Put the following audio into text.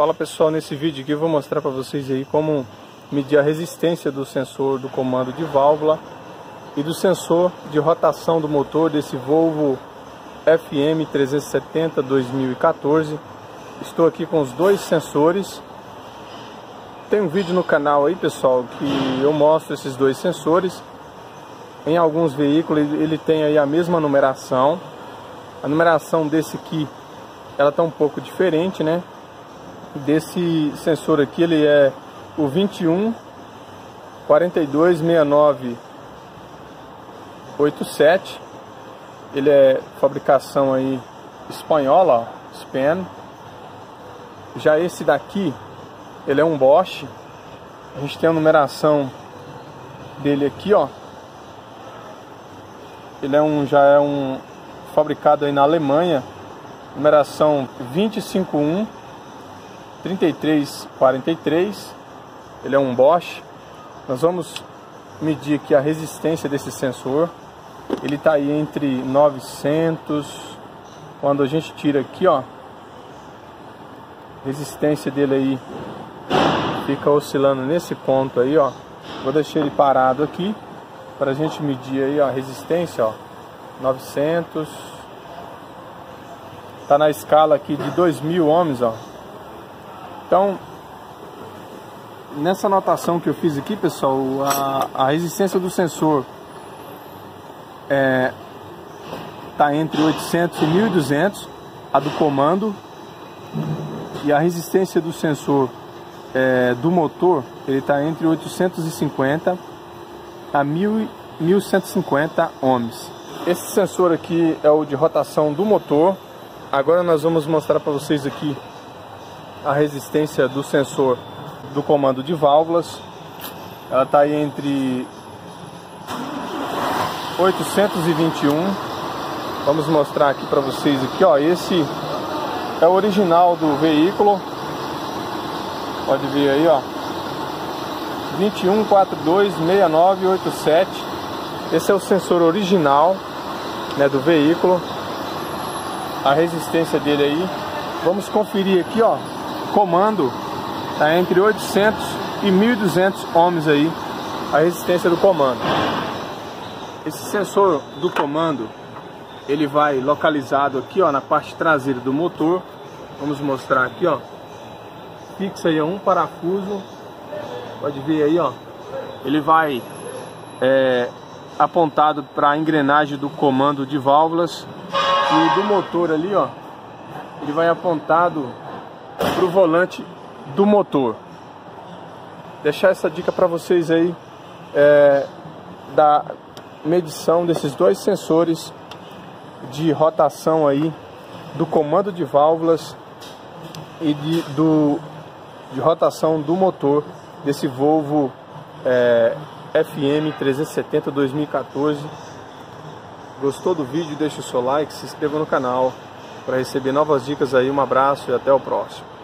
Fala pessoal, nesse vídeo aqui eu vou mostrar para vocês aí como medir a resistência do sensor do comando de válvula e do sensor de rotação do motor desse Volvo FM 370 2014. Estou aqui com os dois sensores. Tem um vídeo no canal aí pessoal que eu mostro esses dois sensores. Em alguns veículos ele tem aí a mesma numeração. A numeração desse aqui ela está um pouco diferente, né? Desse sensor aqui, ele é o 21 42 69 87. Ele é fabricação aí espanhola, ó, Span. Já esse daqui, ele é um Bosch. A gente tem a numeração dele aqui, ó. Ele é um já é um fabricado aí na Alemanha. Numeração 251 3343. Ele é um Bosch. Nós vamos medir aqui a resistência desse sensor. Ele está aí entre 900. Quando a gente tira aqui, ó, resistência dele aí fica oscilando nesse ponto aí, ó. Vou deixar ele parado aqui para a gente medir aí ó, a resistência, ó. 900. Tá na escala aqui de 2000 ohms, ó. Então, nessa anotação que eu fiz aqui, pessoal, a, a resistência do sensor está é, tá entre 800 e 1200, a do comando, e a resistência do sensor é, do motor ele está entre 850 a 1000, 1150 ohms. Esse sensor aqui é o de rotação do motor. Agora nós vamos mostrar para vocês aqui a resistência do sensor do comando de válvulas. Ela está aí entre 821. Vamos mostrar aqui para vocês aqui, ó. Esse é o original do veículo. Pode ver aí, ó. 21426987. Esse é o sensor original, né, do veículo. A resistência dele aí. Vamos conferir aqui, ó comando está entre 800 e 1200 ohms aí a resistência do comando. Esse sensor do comando ele vai localizado aqui ó na parte traseira do motor. Vamos mostrar aqui ó. Fixa aí um parafuso. Pode ver aí ó. Ele vai é, apontado para a engrenagem do comando de válvulas e do motor ali ó. Ele vai apontado para o volante do motor. Deixar essa dica para vocês aí é, da medição desses dois sensores de rotação aí do comando de válvulas e de, do, de rotação do motor desse Volvo é, FM 370 2014. Gostou do vídeo? Deixe o seu like, se inscreva no canal para receber novas dicas aí. Um abraço e até o próximo.